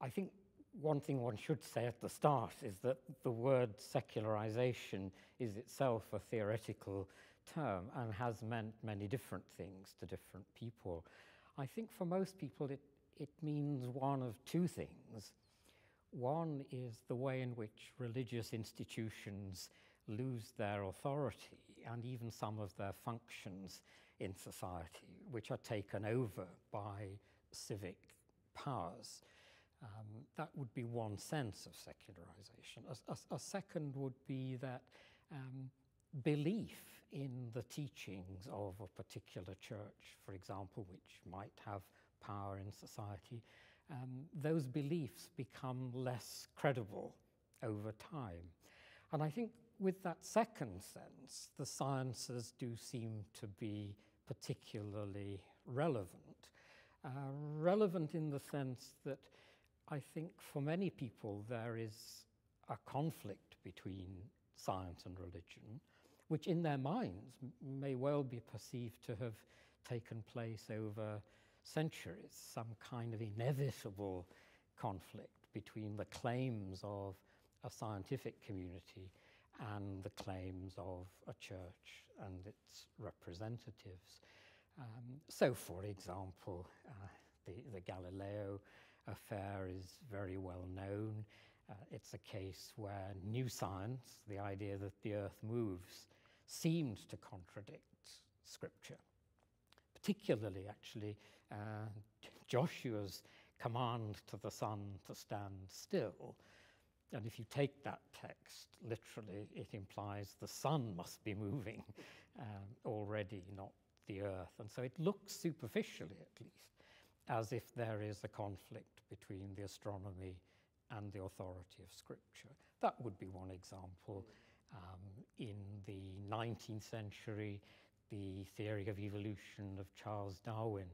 I think one thing one should say at the start is that the word secularization is itself a theoretical term and has meant many different things to different people. I think for most people it, it means one of two things. One is the way in which religious institutions lose their authority and even some of their functions in society, which are taken over by civic powers. Um, that would be one sense of secularization. A, a, a second would be that um, belief in the teachings of a particular church, for example, which might have power in society, um, those beliefs become less credible over time. And I think with that second sense, the sciences do seem to be particularly relevant. Uh, relevant in the sense that I think for many people there is a conflict between science and religion, which in their minds may well be perceived to have taken place over centuries, some kind of inevitable conflict between the claims of a scientific community and the claims of a church and its representatives. Um, so, for example, uh, the, the Galileo affair is very well known. Uh, it's a case where new science, the idea that the earth moves, seemed to contradict scripture. Particularly, actually, uh, Joshua's command to the sun to stand still. And if you take that text literally, it implies the sun must be moving um, already, not the earth. And so it looks superficially, at least, as if there is a conflict between the astronomy and the authority of Scripture. That would be one example. Um, in the 19th century, the theory of evolution of Charles Darwin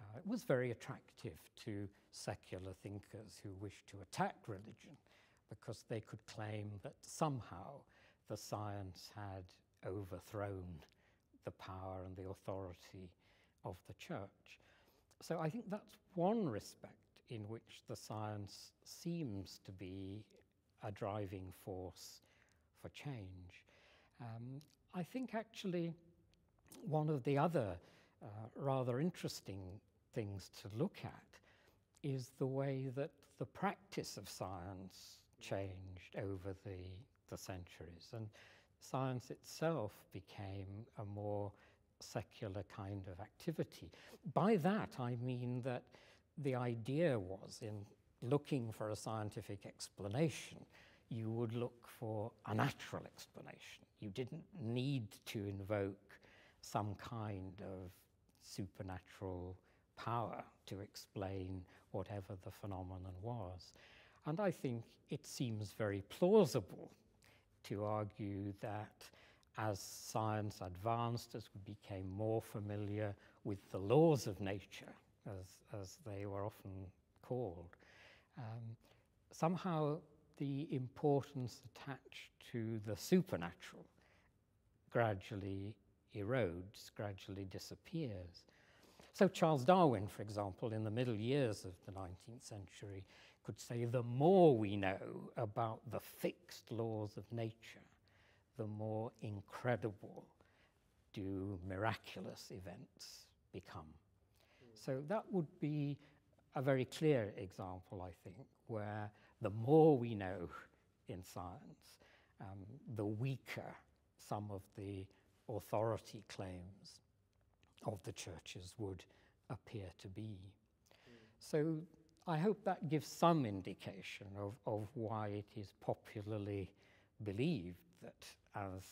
uh, was very attractive to secular thinkers who wished to attack religion because they could claim that somehow the science had overthrown the power and the authority of the church. So I think that's one respect in which the science seems to be a driving force for change. Um, I think actually one of the other uh, rather interesting things to look at is the way that the practice of science changed over the, the centuries. And science itself became a more secular kind of activity. By that, I mean that the idea was in looking for a scientific explanation, you would look for a natural explanation. You didn't need to invoke some kind of supernatural power to explain whatever the phenomenon was. And I think it seems very plausible to argue that as science advanced, as we became more familiar with the laws of nature, as, as they were often called, um, somehow the importance attached to the supernatural gradually erodes, gradually disappears. So Charles Darwin, for example, in the middle years of the 19th century, could say the more we know about the fixed laws of nature, the more incredible do miraculous events become. So that would be a very clear example, I think, where the more we know in science, um, the weaker some of the authority claims of the churches would appear to be. Mm. So I hope that gives some indication of, of why it is popularly believed that as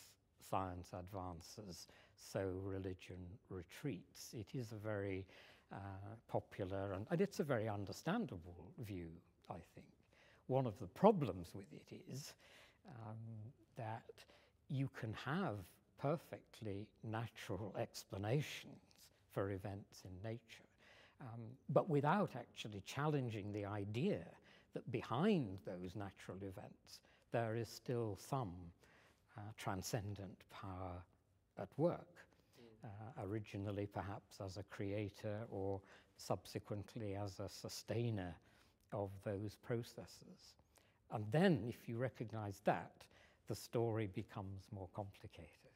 science advances, so religion retreats. It is a very uh, popular and, and it's a very understandable view, I think. One of the problems with it is um, that you can have perfectly natural explanations for events in nature, um, but without actually challenging the idea that behind those natural events there is still some uh, transcendent power at work, uh, originally perhaps as a creator or subsequently as a sustainer of those processes. And then, if you recognize that, the story becomes more complicated.